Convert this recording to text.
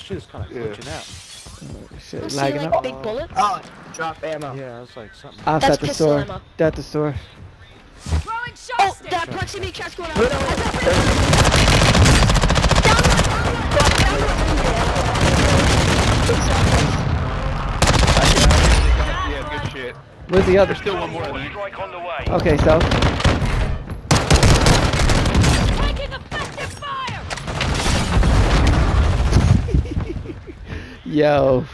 shit's kind of yeah. out. Oh, shit, I lagging like, up. Big bullets. Oh, drop ammo. Yeah, it's like something. I'm at the store. Ammo. At the store. Throwing shots. Oh, that proximity chat's going on. Down, down, down, one. down, down, down, down, down, Yo.